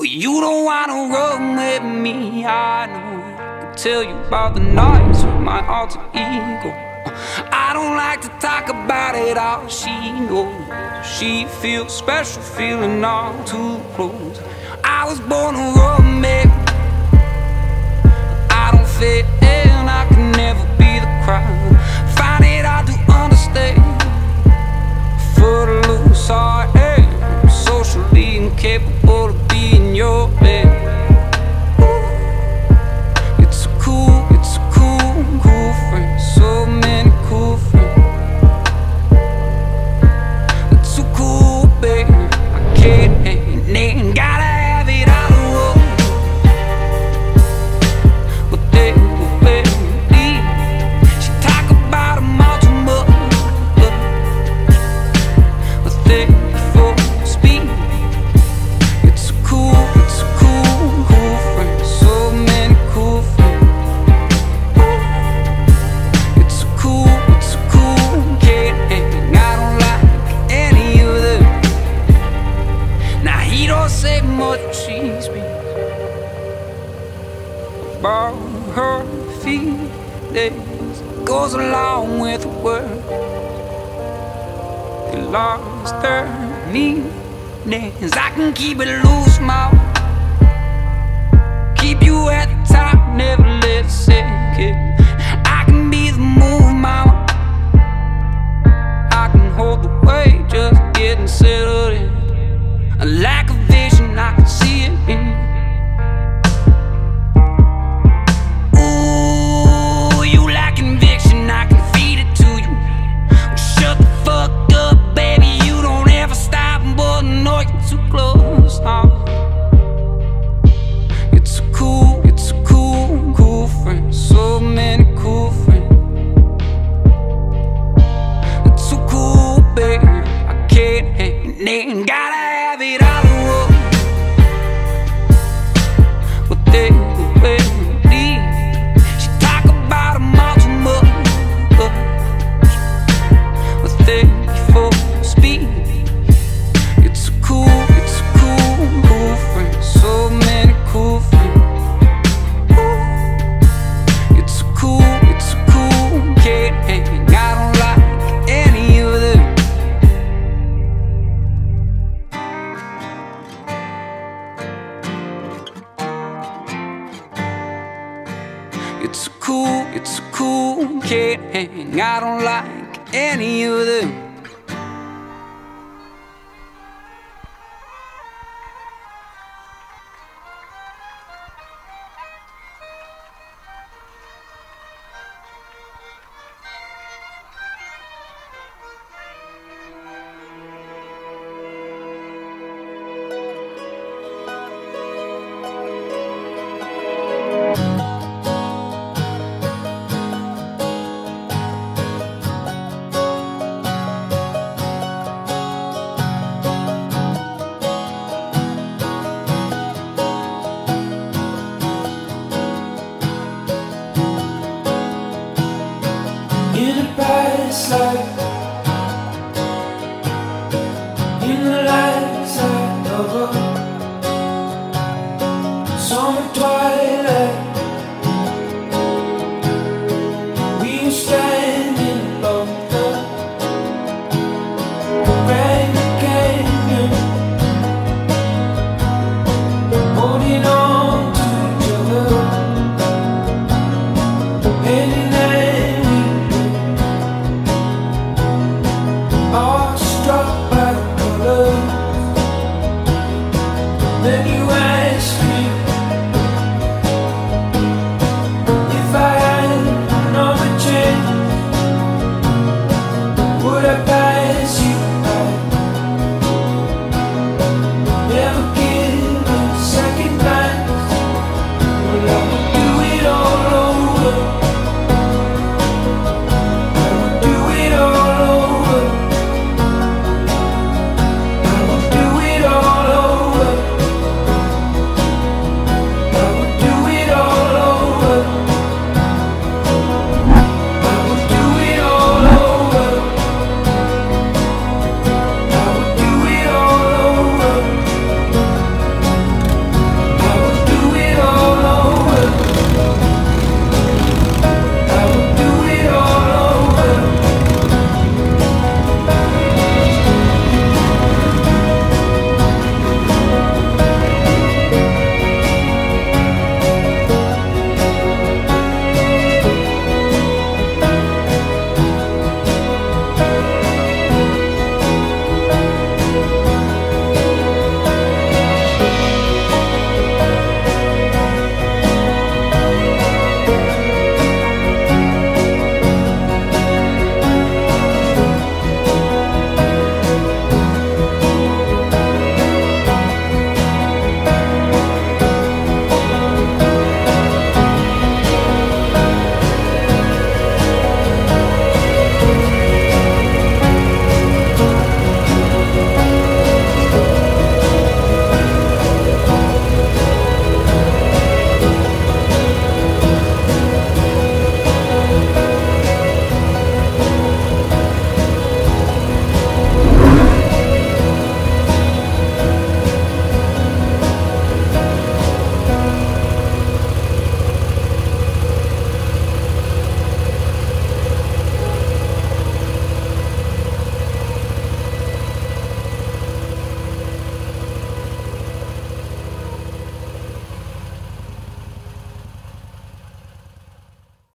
Well, you don't wanna run with me, I know. Tell you about the noise with my alter ego. I don't like to talk about it all. She knows she feels special, feeling all too close. I was born run, baby. I don't fit in, I can never be the crowd. Find it hard to understand. He don't say much, she's been about her feelings goes along with word. They lost their meanings. I can keep it loose, mouth. Keep you at the top, never let it sink in. I can be the move, mama. I can hold the weight, just getting settled in. I can see it in. I don't like any of them In the light side of a